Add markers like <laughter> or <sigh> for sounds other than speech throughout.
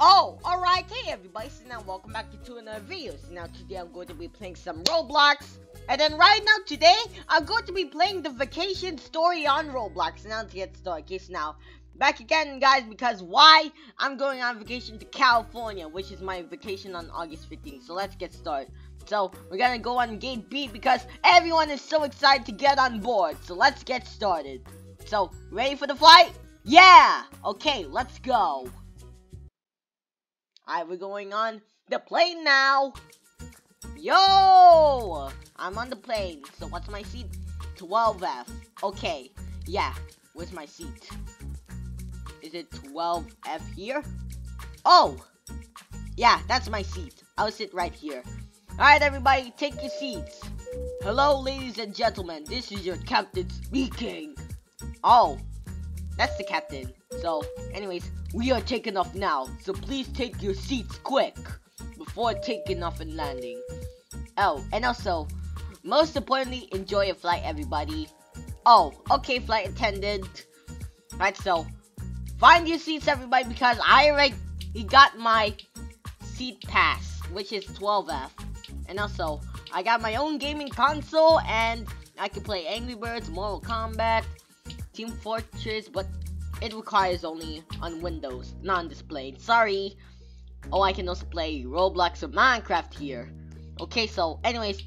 Oh, alright, hey everybody, so now welcome back to another video. So now today I'm going to be playing some Roblox. And then right now today, I'm going to be playing the vacation story on Roblox. Now to get started, okay, so now, back again guys, because why? I'm going on vacation to California, which is my vacation on August 15th. So let's get started. So, we're gonna go on gate B because everyone is so excited to get on board. So let's get started. So, ready for the flight? Yeah! Okay, let's go. Alright, we're going on the plane now. Yo! I'm on the plane. So what's my seat? 12F. Okay. Yeah. Where's my seat? Is it 12F here? Oh! Yeah, that's my seat. I'll sit right here. Alright, everybody, take your seats. Hello, ladies and gentlemen. This is your captain speaking. Oh, that's the captain. So, anyways, we are taking off now. So please take your seats quick before taking off and landing. Oh, and also, most importantly, enjoy your flight, everybody. Oh, okay, flight attendant. Right, so, find your seats, everybody, because I already got my seat pass, which is 12F. And also, I got my own gaming console, and I can play Angry Birds, Mortal Kombat, Team Fortress, but it requires only on Windows, not on display. Sorry. Oh, I can also play Roblox or Minecraft here. Okay, so anyways,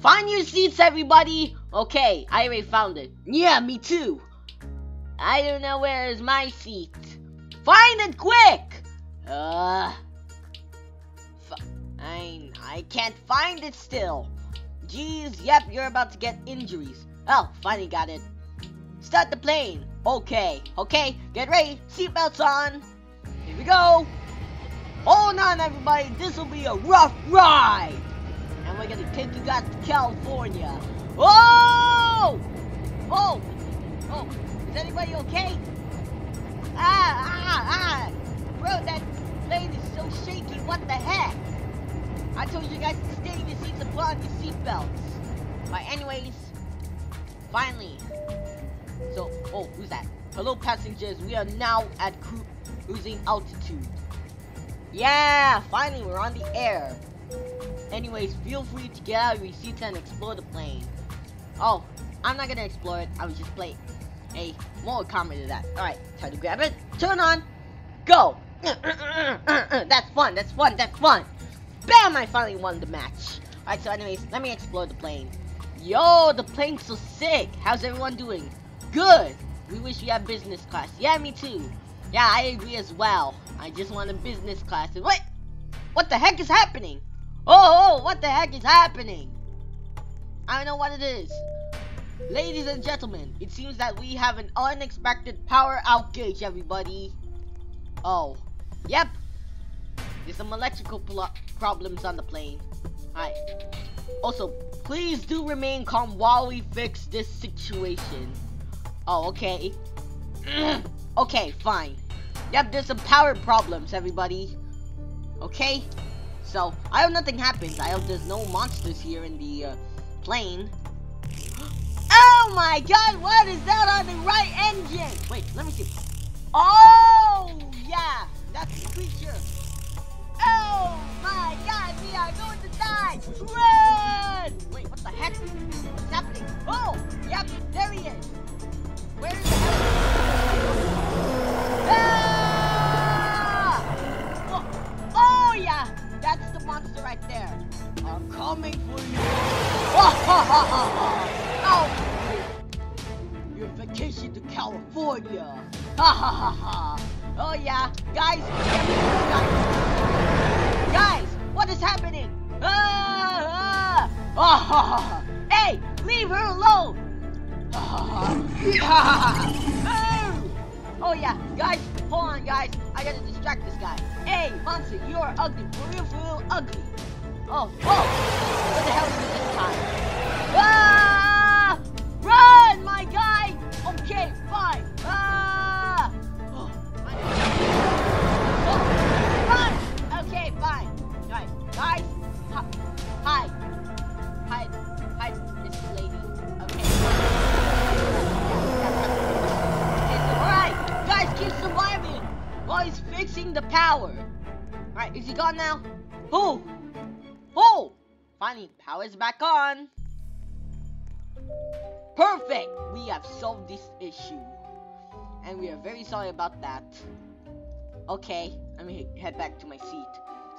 find your seats, everybody. Okay, I already found it. Yeah, me too. I don't know where is my seat. Find it quick. Uh, I I can't find it still. Jeez, yep, you're about to get injuries. Oh, finally got it. Start the plane. Okay, okay, get ready. Seatbelts on. Here we go. Hold on, everybody. This will be a rough ride. And we're gonna take you guys to California. Oh! Oh! Oh! Is anybody okay? Ah! Ah! Ah! Bro, that plane is so shaky. What the heck? I told you guys to stay in your seats and put on your seatbelts. But anyways. Finally, so, oh, who's that? Hello, passengers. We are now at cruising altitude. Yeah, finally, we're on the air. Anyways, feel free to get out of your seats and explore the plane. Oh, I'm not gonna explore it. I was just play a more comment to that. Alright, time to grab it. Turn on. Go. <coughs> that's fun. That's fun. That's fun. Bam! I finally won the match. Alright, so anyways, let me explore the plane. Yo, the plane's so sick. How's everyone doing? Good! We wish we had business class. Yeah, me too. Yeah, I agree as well. I just want a business class. What? What the heck is happening? Oh, oh, oh, what the heck is happening? I don't know what it is. Ladies and gentlemen, it seems that we have an unexpected power outage, everybody. Oh, yep. There's some electrical problems on the plane. Alright. Also, please do remain calm while we fix this situation. Oh, okay. <clears throat> okay, fine. Yep, there's some power problems, everybody. Okay? So, I hope nothing happens. I hope there's no monsters here in the uh, plane. <gasps> Oh my god, what is that on the right engine? Wait, let me see. Oh, yeah, that's the creature. Oh my god, we are going to die. Run! Wait, what the heck? What's happening? Oh, yep, there he is. Where is the ah! oh, oh, yeah! That's the monster right there. I'm coming for you. <laughs> oh! Your vacation to California. <laughs> Ha ha ha ha. Oh yeah, guys, guys, what is happening? Ah, <laughs> hey, leave her alone oh yeah, guys, hold on guys. I gotta distract this guy. Hey, monster, you are ugly. For real, for real, ugly. Oh, whoa! What the hell is this time? Ah! Run, my guy! Okay, fine. Power. Alright, is he gone now? Oh! Oh! Finally, power's back on. Perfect! We have solved this issue. And we are very sorry about that. Okay, let me head back to my seat.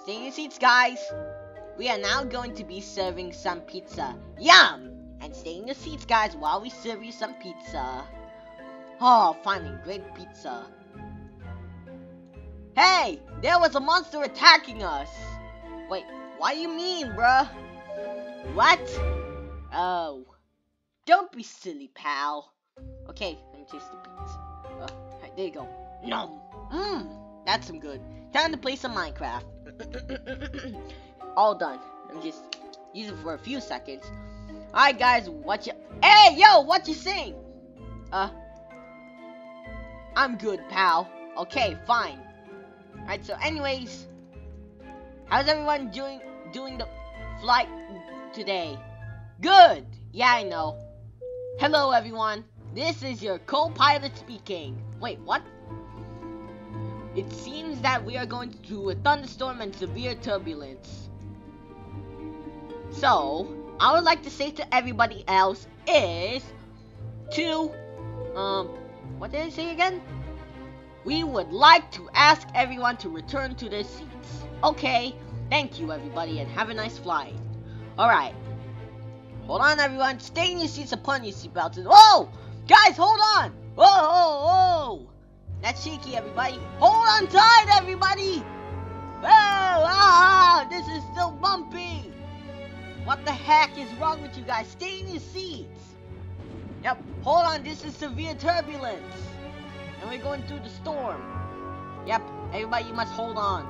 Stay in your seats, guys. We are now going to be serving some pizza. Yum! And stay in your seats, guys, while we serve you some pizza. Oh, finally, great pizza. Hey! There was a monster attacking us! Wait, what do you mean, bruh? What? Oh. Don't be silly, pal. Okay, let me taste the beans. Uh, right, there you go. Nom! Mmm! That's some good. Time to play some Minecraft. <coughs> All done. Let me just use it for a few seconds. Alright guys, what you Hey yo, what you saying? Uh I'm good, pal. Okay, fine. Alright, so anyways, how's everyone doing doing the flight today? Good! Yeah, I know. Hello, everyone. This is your co-pilot speaking. Wait, what? It seems that we are going through a thunderstorm and severe turbulence. So, I would like to say to everybody else is to, um, what did I say again? We would like to ask everyone to return to their seats. Okay, thank you everybody and have a nice flight. Alright. Hold on everyone, stay in your seats upon your seatbelts. Whoa! Guys, hold on! Whoa, whoa, whoa! That's cheeky everybody. Hold on tight everybody! Whoa, ah, this is still bumpy! What the heck is wrong with you guys? Stay in your seats! Yep, hold on, this is severe turbulence and we're going through the storm. Yep, everybody, you must hold on.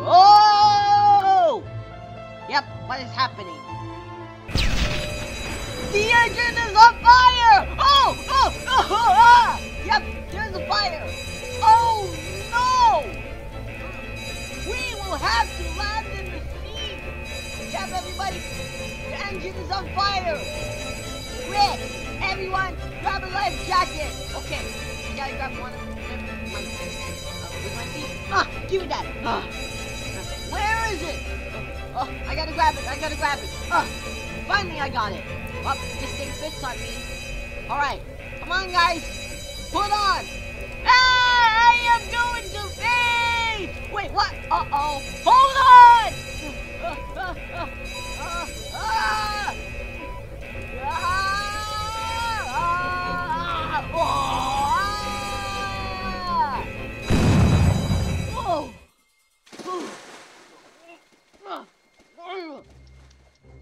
Oh! Yep, what is happening? The engine is on fire! Oh! Oh! Oh! oh ah! Yep, there's a fire! Oh no! We will have to land in the sea! Yep, everybody, the engine is on fire! Quick! Everyone, grab a life jacket! Okay, yeah, I grabbed one uh. Ah, give me that. Ah. Where is it? Oh, I gotta grab it. I gotta grab it. Ah, finally I got it. Oh, this thing fits on me. All right, come on, guys. Put on. Ah, I am going to faint. Wait, what? Uh-oh. Hold on. <laughs>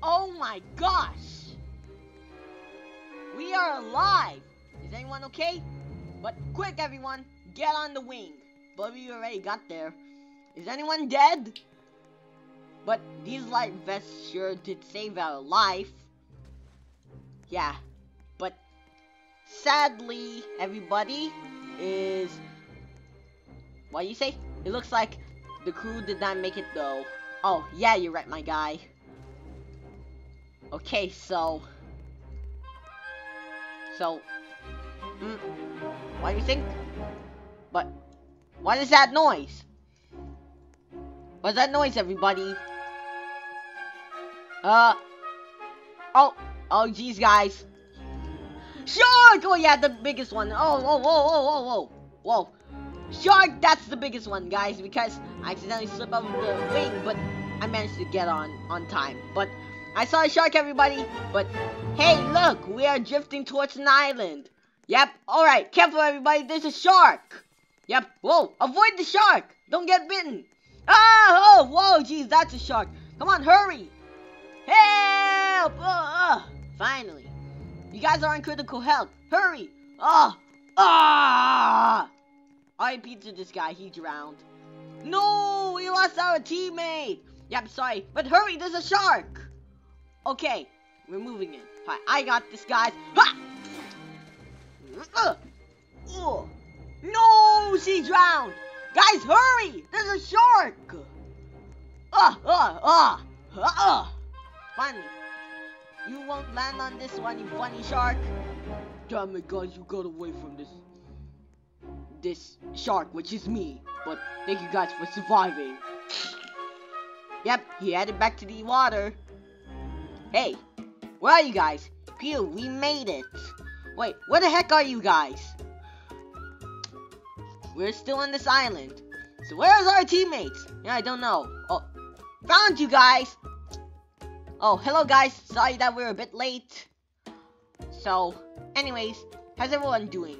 Oh my gosh! We are alive! Is anyone okay? But quick everyone, get on the wing. But we already got there. Is anyone dead? But these light vests sure did save our life. Yeah, sadly, everybody is... What do you say? It looks like the crew did not make it though. Oh, yeah, you're right, my guy. Okay, so... So... Mm, what do you think? But... What is that noise? What's that noise, everybody? Uh... Oh! Oh, geez, guys. Shark! Oh, yeah, the biggest one. Oh, whoa, whoa, whoa, whoa, whoa. Whoa. Shark, that's the biggest one, guys, because I accidentally slipped off the wing, but I managed to get on on time. But I saw a shark, everybody. But hey, look, we are drifting towards an island. Yep. All right, careful, everybody. There's a shark. Yep. Whoa, avoid the shark. Don't get bitten. Ah, oh, whoa, geez, that's a shark. Come on, hurry. Help! Uh, uh. Finally. You guys are in critical health. Hurry. Ah. Ah. RIP to this guy. He drowned. No, we lost our teammate. Yep, sorry. But hurry, there's a shark. Okay, we're moving in. Fine, I got this, guys. Ha! Uh, uh. No, she drowned. Guys, hurry! There's a shark. Ah, ah, ah, ah. Finally, you won't land on this one, you funny shark. Damn it, guys, you got away from this, this shark, which is me. But Thank you guys for surviving. Yep, he headed back to the water. Hey, where are you guys? Phew, we made it. Wait, where the heck are you guys? We're still on this island. So where's our teammates? Yeah, I don't know. Oh, found you guys. Oh, hello guys. Sorry that we're a bit late. So, anyways, how's everyone doing?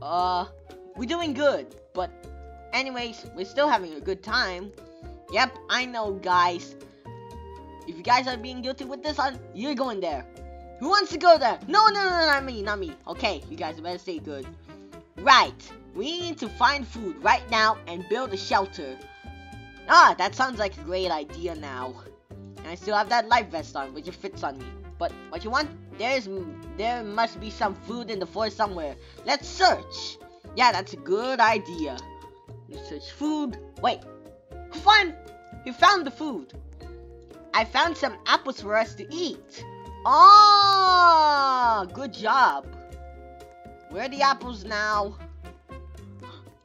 Uh, we're doing good, but anyways, we're still having a good time. Yep, I know, guys. If you guys are being guilty with this one, you're going there. Who wants to go there? No, no, no, not me, not me. Okay, you guys better stay good. Right, we need to find food right now and build a shelter. Ah, that sounds like a great idea now. And I still have that life vest on, which fits on me. But what you want? There's there must be some food in the forest somewhere. Let's search. Yeah, that's a good idea. Let's search food. Wait, find. You found the food. I found some apples for us to eat. Oh, good job. Where are the apples now?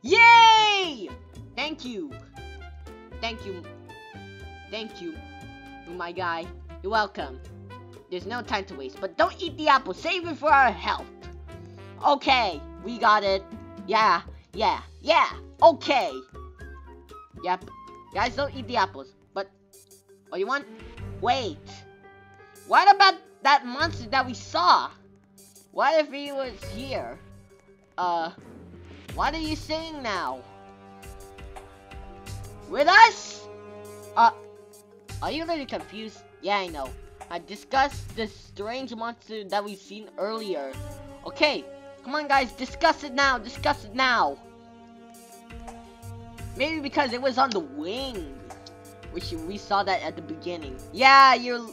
Yay! Thank you. Thank you. Thank you, my guy. You're welcome. There's no time to waste, but don't eat the apple. Save it for our health. Okay, we got it. Yeah, yeah, yeah. Okay. Yep. Guys, don't eat the apples. But, do you want? Wait. What about that monster that we saw? What if he was here? Uh, what are you saying now? With us? Uh, are you really confused? Yeah, I know. I discussed the strange monster that we've seen earlier. Okay, come on guys, discuss it now, discuss it now. Maybe because it was on the wing. Which we saw that at the beginning. Yeah, you're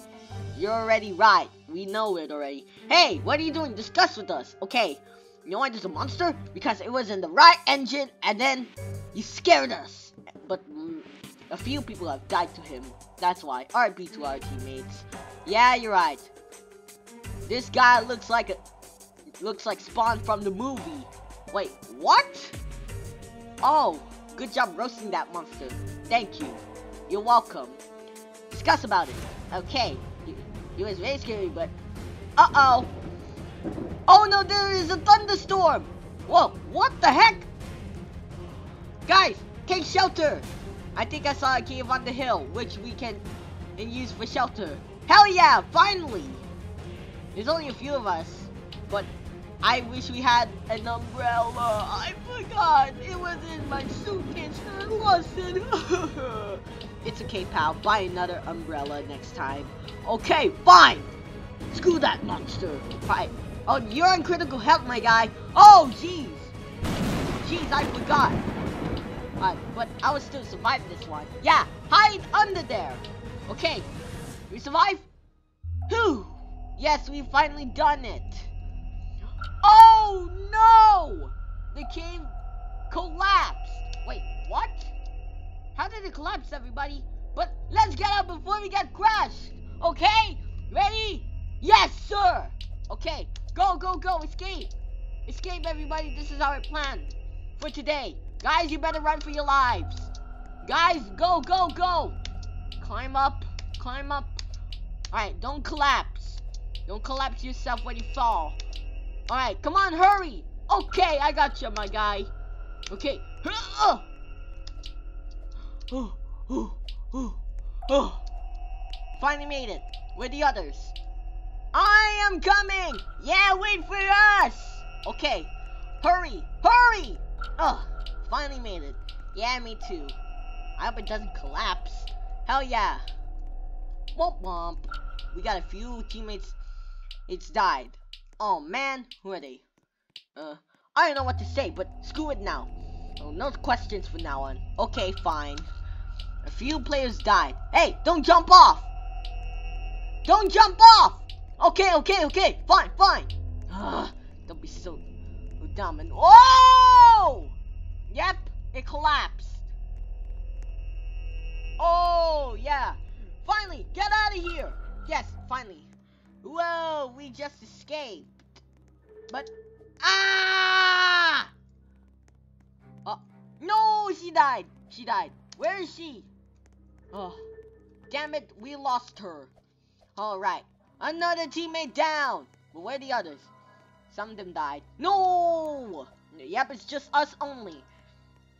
you're already right. We know it already. Hey, what are you doing? Discuss with us. Okay. You know why there's a monster? Because it was in the right engine and then you scared us. A few people have died to him. That's why. RP to our teammates. Yeah, you're right. This guy looks like a looks like Spawn from the movie. Wait, what? Oh, good job roasting that monster. Thank you. You're welcome. Discuss about it. Okay. It was very scary, but... Uh-oh. Oh no, there is a thunderstorm. Whoa, what the heck? Guys, take shelter. I think I saw a cave on the hill, which we can use for shelter. Hell yeah, finally. There's only a few of us, but I wish we had an umbrella. I forgot. It was in my suitcase and I lost it. it's okay, pal. Buy another umbrella next time. Okay, fine. Screw that monster. Fine. Oh, you're on critical health, my guy. Oh, jeez. Jeez, I forgot. But I will still survive this one. Yeah, hide under there. Okay, we survive? Whew. Yes, we've finally done it. Oh no! The cave collapsed. Wait, what? How did it collapse, everybody? But let's get out before we get crushed. Okay? Ready? Yes, sir. Okay, go, go, go, escape. Escape, everybody. This is our plan for today. Guys, you better run for your lives. Guys, go, go, go. Climb up, climb up. Alright, don't collapse. Don't collapse yourself when you fall. Alright, come on, hurry! Okay, I got you, my guy. Okay. <gasps> Finally made it. Where the others? I am coming! Yeah, wait for us! Okay. Hurry! Hurry! Oh, finally made it. Yeah, me too. I hope it doesn't collapse. Hell yeah. Womp womp. We got a few teammates. It's died. Oh man, who are they? Uh, I don't know what to say, but screw it now. Oh, no questions from now on. Okay, fine. A few players died. Hey, don't jump off! Don't jump off! Okay, okay, okay, fine, fine. Ugh, don't be so dumb and- Oh! Yep, it collapsed. Oh, yeah. Finally, get out of here! Yes, finally. Whoa, we just escaped. But, ah! Uh, No, she died. She died. Where is she? Oh, damn it, we lost her. Alright, another teammate down. But where are the others? Some of them died. No! Yep, it's just us only.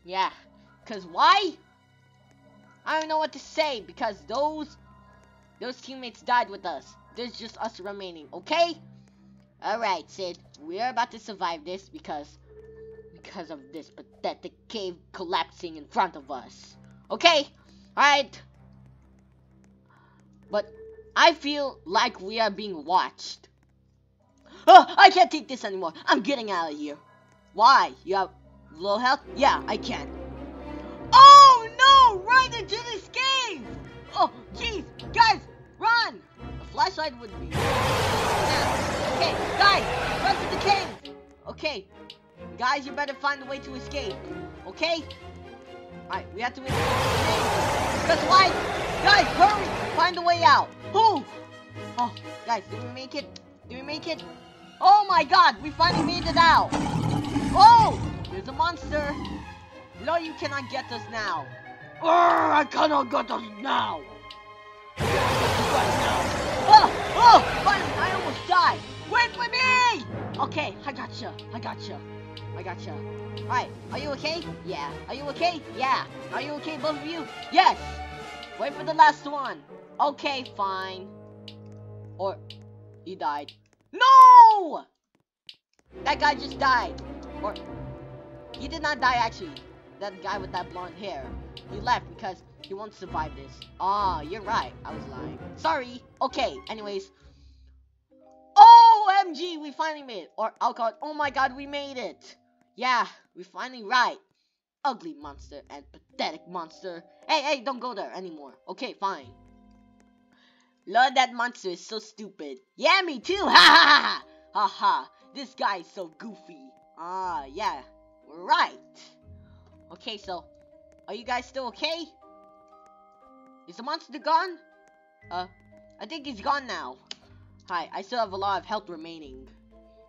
Yeah, because why? I don't know what to say because those those teammates died with us. There's just us remaining, okay? Alright, Cid. We're about to survive this because because of this pathetic cave collapsing in front of us. Okay? Alright. But I feel like we are being watched. <gasps> Oh, I can't take this anymore. I'm getting out of here. Why? You have low health? Yeah, I can. Oh no! Right into this cave! Oh, jeez! Guys, run! A flashlight would be. Yeah. Okay, guys, run to the cave! Okay, guys, you better find a way to escape. Okay? Alright, we have to escape. Because why? Guys, hurry! Find a way out. Who? Oh, guys, did we make it? Did we make it? Oh my god, we finally made it out. Oh, there's a monster. No, you cannot get us now. Urgh, I cannot get us now. Oh, oh, finally, I almost died. Wait for me. Okay, I gotcha. I gotcha. I gotcha. Alright, are you okay? Yeah. Are you okay? Yeah. Are you okay, both of you? Yes. Wait for the last one. Okay, fine. Or, he died. No! That guy just died. Or, he did not die actually. That guy with that blonde hair. He left because he won't survive this. Ah, you're right. I was lying. Sorry. Okay, anyways. OMG, we finally made it. Or, I'll call it, oh my god, we made it. Yeah, we finally right. Ugly monster and pathetic monster. Hey, hey, don't go there anymore. Okay, fine. Lord, that monster is so stupid. Yeah, me too. <laughs> Ha ha ha. Ha ha. This guy is so goofy. Ah, yeah. Right. Okay, so, are you guys still okay? Is the monster gone? Uh, I think he's gone now. Hi, I still have a lot of health remaining.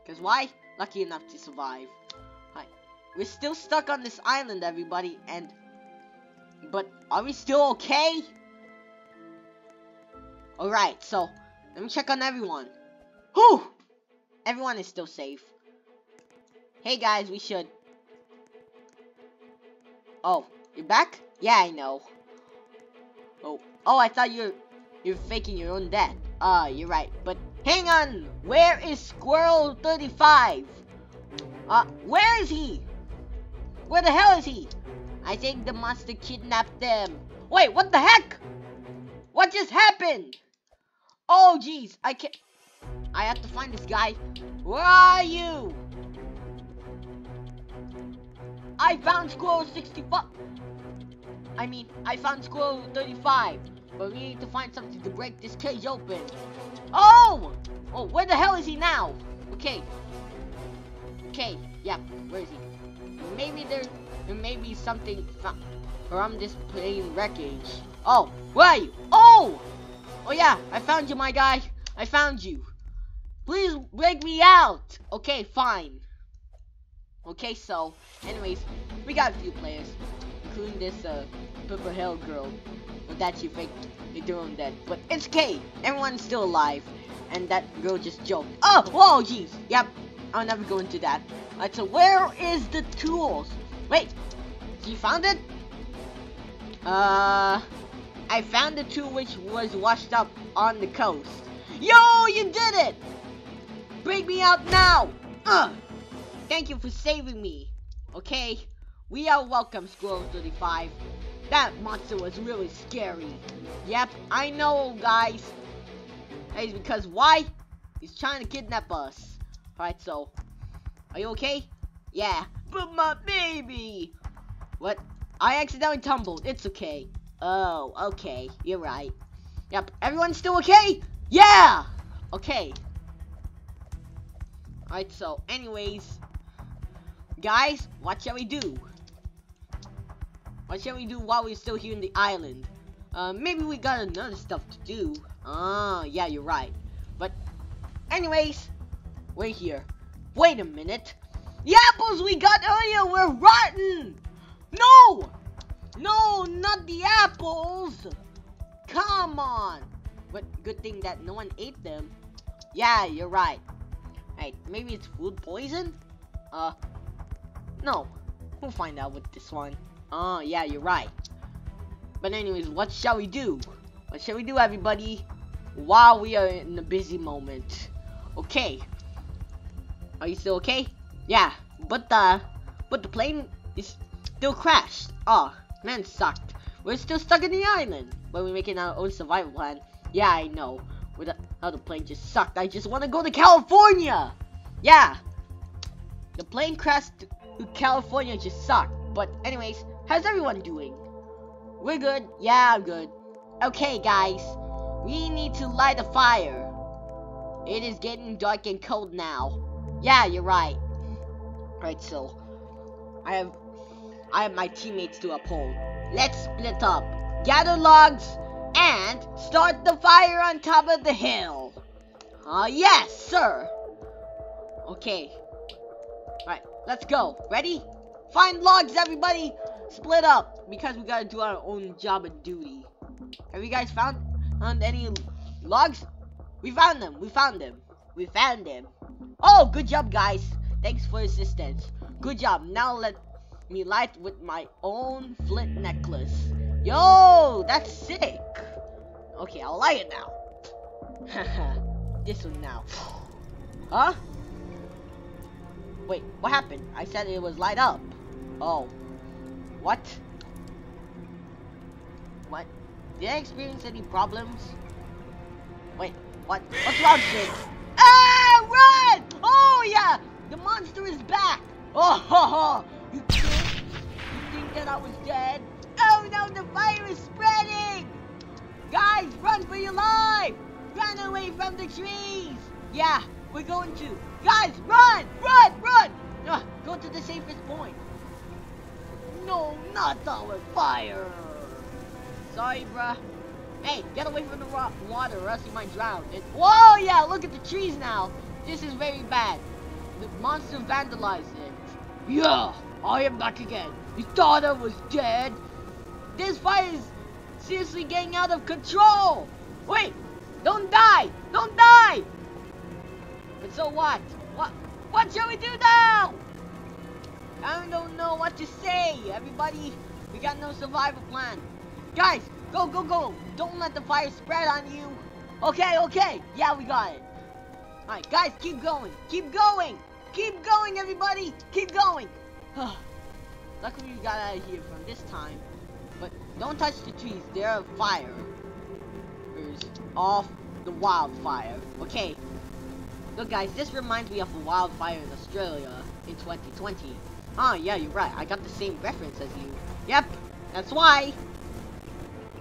Because why? Lucky enough to survive. Hi. We're still stuck on this island, everybody, and... But, are we still okay? Alright, so, let me check on everyone. Whew! Everyone is still safe. Hey guys, we should... Oh, you're back? Yeah, I know. Oh, oh, I thought you're you're faking your own death. Ah, uh, you're right. But hang on, where is Squirrel 35? Uh, where is he? Where the hell is he? I think the monster kidnapped them. Wait, what the heck? What just happened? Oh, jeez, I can't. I have to find this guy. Where are you? I found Squirrel 65. I mean, I found Squirrel 35. But we need to find something to break this cage open. Oh! Oh, where the hell is he now? Okay. Okay, yeah, where is he? Maybe there, there may be something from this plane wreckage. Oh, where are you? Oh! Oh yeah, I found you, my guy. I found you. Please break me out. Okay, fine. Okay, so, anyways, we got a few players, including this uh, Purple Hair girl. But that's you fake, their doing dead. But it's okay, everyone's still alive. And that girl just joked. Oh, whoa, jeez. Yep, I'll never go into that. Alright, so where is the tools? Wait, you found it? Uh, I found the tool which was washed up on the coast. Yo, you did it! Break me out now! Ugh! Thank you for saving me. Okay, we are welcome, Squirrel 35. That monster was really scary. Yep, I know, guys. Hey, because why? He's trying to kidnap us. Alright, so, are you okay? Yeah, but my baby! What? I accidentally tumbled. It's okay. Oh, okay. You're right. Yep, everyone's still okay? Yeah! Okay. Alright, so, anyways, Guys, what shall we do? What shall we do while we're still here in the island? Uh, maybe we got another stuff to do. Ah, yeah, you're right. But, anyways, we're here. Wait a minute. The apples we got earlier were rotten! No! No, not the apples! Come on! But good thing that no one ate them. Yeah, you're right. Hey, maybe it's food poison? Uh, no. We'll find out with this one. Oh, yeah, you're right. But anyways, what shall we do? What shall we do, everybody? While we are in a busy moment. Okay. Are you still okay? Yeah, but the but the plane is still crashed. Oh, man sucked. We're still stuck in the island. But we're making our own survival plan. Yeah, I know. With the, how the plane just sucked. I just want to go to California. Yeah. The plane crashed California just sucked. But anyways, how's everyone doing? We're good. Yeah, I'm good. Okay, guys. We need to light a fire. It is getting dark and cold now. Yeah, you're right. Right, so I have I have my teammates to uphold. Let's split up, gather logs, and start the fire on top of the hill. Ah, uh, yes, sir. Okay. Alright, let's go. Ready? Find logs, everybody! Split up, because we gotta do our own job of duty. Have you guys found, found any logs? We found them. We found them. We found them. Oh, good job, guys. Thanks for assistance. Good job. Now let me light with my own flint necklace. Yo, that's sick. Okay, I'll light it now. <laughs> this one now. Huh? Wait, what happened? I said it was light up. Oh. What? What? Did I experience any problems? Wait, what? What's wrong, Jake? Ah, run! Oh, yeah! The monster is back! Oh, ho, ho! You think, you think that I was dead? Oh, no, the fire is spreading! Guys, run for your life! Run away from the trees! Yeah, we're going to. Guys, run! Run! Run! Uh, go to the safest point. No, not our fire! Sorry, bruh. Hey, get away from the water or else you might drown. It Whoa, yeah, look at the trees now. This is very bad. The monster vandalized it. Yeah, I am back again. You thought I was dead? This fire is seriously getting out of control. Wait, don't die. Don't die. So what? What? What shall we do now? I don't know what to say. Everybody, we got no survival plan. Guys, Go, go, go! Don't let the fire spread on you! Okay, okay! Yeah, we got it! Alright, guys, keep going! Keep going! Keep going, everybody! Keep going! <sighs> Luckily, we got out of here from this time. But don't touch the trees, they're fire. Off the wildfire. Okay. Look, guys, this reminds me of a wildfire in Australia in 2020. Oh, ah, yeah, you're right. I got the same reference as you. Yep, that's why.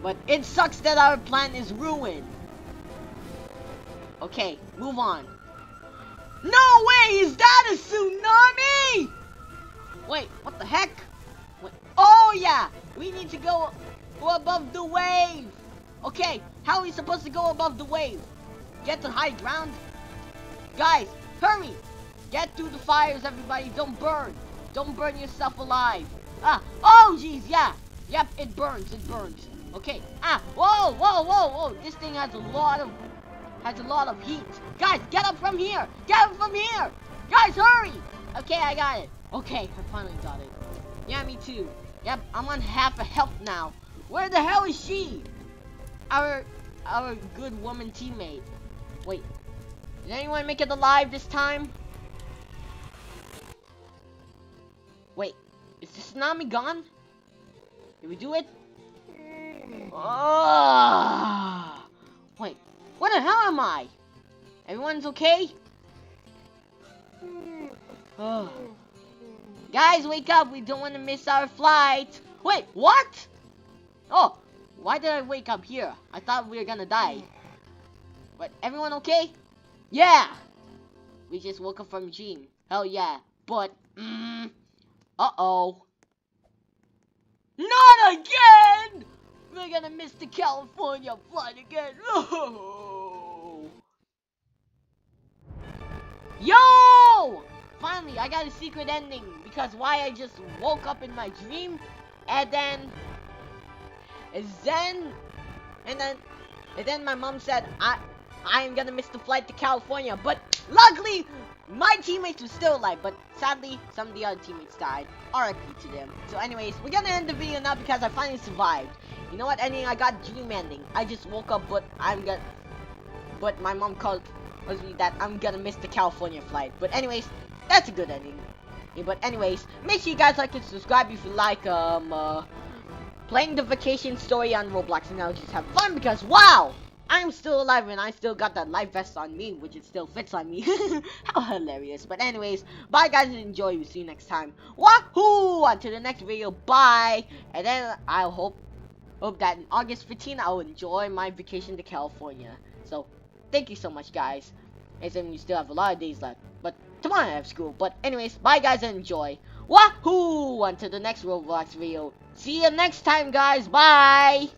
But it sucks that our plan is ruined. Okay, move on. No way! Is that a tsunami? Wait, what the heck? Wait, oh yeah! We need to go, go above the wave! Okay, how are we supposed to go above the wave? Get to high ground? Guys, hurry! Get through the fires, everybody. Don't burn. Don't burn yourself alive. Ah, oh jeez, yeah. Yep, it burns, it burns. Okay. Ah! Whoa! Whoa! Whoa! Whoa! This thing has a lot of has a lot of heat. Guys, get up from here! Get up from here! Guys, hurry! Okay, I got it. Okay, I finally got it. Yeah, me too. Yep, I'm on half a health now. Where the hell is she? Our our good woman teammate. Wait. Did anyone make it alive this time? Wait, is the tsunami gone? Did we do it? Oh, wait, what the hell am I? Everyone's okay? Oh. Guys, wake up. We don't want to miss our flight. Wait, what? Oh, why did I wake up here? I thought we were gonna die. But everyone okay? Yeah! We just woke up from a dream. Hell yeah. But, mm, uh-oh. Not again! We're gonna miss the California flight again. <laughs> Yo! finally, I got a secret ending. Because why I just woke up in my dream, and then, and then, and then, and then my mom said, I, I am gonna miss the flight to California. But luckily, my teammates were still alive. But sadly, some of the other teammates died. RIP to them. So anyways, we're gonna end the video now because I finally survived. You know what ending? I got dream ending. I just woke up, but I'm gonna, but my mom called me that I'm gonna miss the California flight. But anyways, that's a good ending. Yeah, but anyways, make sure you guys like and subscribe if you like um uh, playing the vacation story on Roblox and now just have fun because wow! I'm still alive and I still got that life vest on me, which it still fits on me. <laughs> How hilarious. But anyways, bye guys and enjoy. We'll see you next time. Wahoo! To the next video. Bye! And then I hope hope that in August 15 I'll enjoy my vacation to California. So thank you so much guys. And then we still have a lot of days left. But tomorrow I have school. But anyways, bye guys and enjoy. Wahoo! To the next Roblox video. See you next time guys. Bye!